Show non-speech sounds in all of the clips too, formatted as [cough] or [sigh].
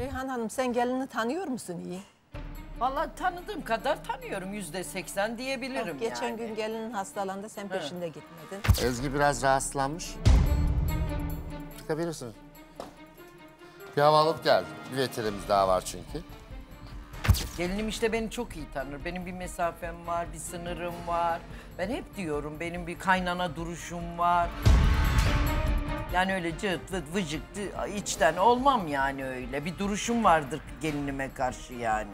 Reyhan Hanım sen gelini tanıyor musun iyi? Vallahi tanıdığım kadar tanıyorum. Yüzde seksen diyebilirim Geçen yani. gün gelinin hastalandı sen peşinde gitmedin. Ezgi biraz rahatsızlanmış. Çıkabilirsin. Bir hava alıp geldim. Bir veterimiz daha var çünkü. Gelinim işte beni çok iyi tanır. Benim bir mesafem var, bir sınırım var. Ben hep diyorum benim bir kaynana duruşum var. Yani öyle cırt vıt vıcık içten olmam yani öyle. Bir duruşum vardır gelinime karşı yani.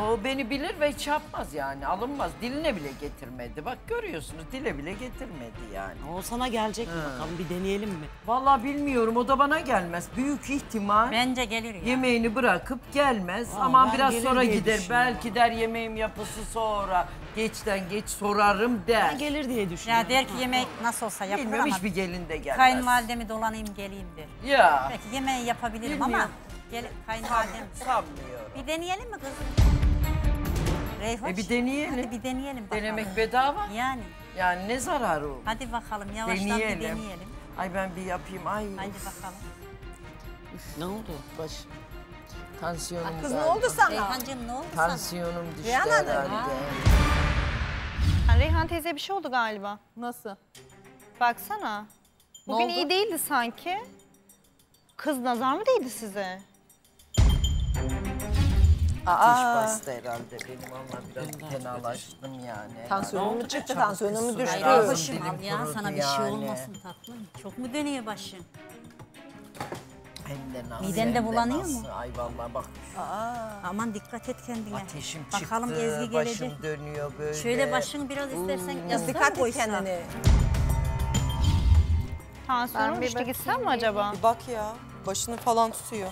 O beni bilir ve hiç yapmaz yani alınmaz. Diline bile getirmedi. Bak görüyorsunuz dile bile getirmedi yani. O sana gelecek mi bakalım bir deneyelim mi? Vallahi bilmiyorum o da bana gelmez. Büyük ihtimal. Bence gelir ya. Yemeğini bırakıp gelmez. Aa, Aman ben biraz gelir sonra diye gider. düşünüyorum. Belki der yemeğim yapısı sonra. Geçten geç sorarım der. Ben gelir diye düşünüyorum. Ya der ki yemek nasıl olsa yapılır Bilmiyorum ama hiçbir gelin de gelmez. kayınvalidemi dolanayım geleyim der. Ya Belki yemeği yapabilirim ama Bilmiyorum. gel kayınvalidem. sanmıyorum. Bir deneyelim mi kızım? Reyhoş. E bir deneyelim. Hadi bir deneyelim bakalım. Denemek bedava. Yani. Yani ne zararı olur? Hadi bakalım yavaştan Deneyelim. bir deneyelim. Ay ben bir yapayım. Ay Hadi bakalım. Ne oldu? baş. Tansiyonum Kız ne oldu sana? Reyhancığım ne oldu sana? Tansiyonum düştü Reyhan herhalde. Ha, Reyhan teyze bir şey oldu galiba. Nasıl? Baksana. Bugün iyi değildi sanki. Kız nazar mı değdi size? Ateş bastı herhalde benim ama biraz fenalaştım yani. Tansiyonum çıktı, tansiyonum düştü. Hayır dilim al ya sana bir şey yani. olmasın tatlım. Çok mu dönüyor başın? Hem de nasıl, Miden de bulanıyor mu? Ay vallahi bak Aman dikkat et kendine. ateşim Bakalım çıktı, Ezgi gelecek. başım dönüyor böyle. Şöyle başın biraz istersen Ya yastığa dikkat et kendine. Tansiyonum bir düştü gitsem mi acaba? Bir bak ya. Başını falan tutuyor.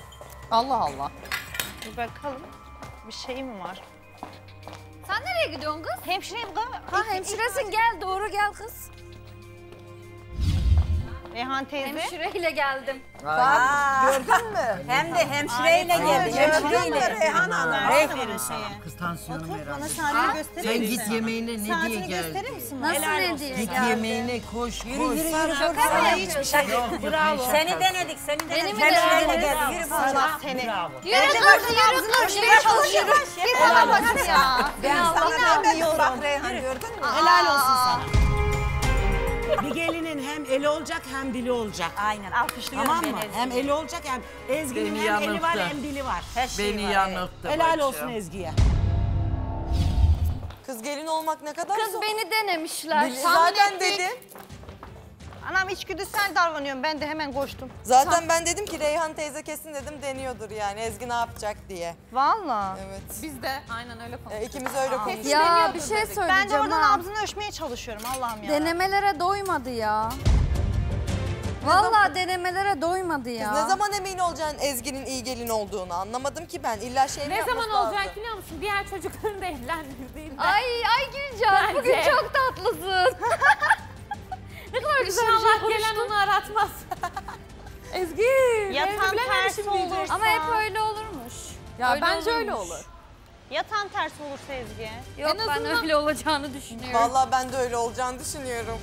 Allah Allah. Bir bakalım. Bir şey mi var? Sen nereye gidiyorsun kız? Hemşireyim kız. Ha hemşiresin gel doğru gel kız. Reyhan teyze. Hemşireyle geldim. Gördün mü? Hem de hemşireyle geldi. Hemşireyle. Reyhan Hanım? Reyhan Kız tansiyonum herhalde. Bana saati gösterir Sen misin? git yemeğine ne diye Saatini geldin? gösterir misin? Nasıl ne diye Git geldi? yemeğine koş Yürü koş. yürü yürü. Şaka mı yapıyorsun? Yok, yok, Bravo. Seni denedik, seni denedik. Beni mi denediniz? geldi. Yürü valla. Seni. Yürü kız yürü kız. Yürü çalış yürü. Bir bana bak ya. Ben sana demedim bak Reyhan gördün mü? Helal olsun sana. Eli olacak hem dili olacak. Aynen alkışlıyorum Tamam ben mı? Ezgi'yi. Hem eli olacak hem Ezgi'nin hem eli var yanılttı. hem dili var. Her şey Beni var, yanılttı Helal bacım. olsun Ezgi'ye. Kız gelin olmak ne kadar Kız zor. beni denemişler. Bil- Zaten dedim. Anam içgüdüsel davranıyorum. Ben de hemen koştum. Zaten ben dedim ki Reyhan teyze kesin dedim deniyordur yani. Ezgi ne yapacak diye. Valla. Evet. Biz de aynen öyle E, ikimiz öyle konuştuk. Ya bir şey Ben de söyleyeceğim oradan ha. nabzını ölçmeye çalışıyorum Allah'ım ya. Denemelere doymadı ya. Vallahi denemelere doymadı Kız ya. ne zaman emin olacaksın Ezgi'nin iyi gelin olduğunu anlamadım ki ben. İlla şey mi Ne zaman lazım? olacak biliyor musun? Diğer çocukların da evlendirdiğinde. Ay ay Gülcan bugün çok tatlısın. [laughs] ne kadar güzel Allah gelen onu aratmaz. [laughs] Ezgi. Yatan ben ters olursa. Ama hep öyle olurmuş. Ya Öyle bence öyle olurmuş. olur. Ya tam tersi olursa Ezgi? Yok En ben azından- öyle olacağını düşünüyorum. Vallahi ben de öyle olacağını düşünüyorum.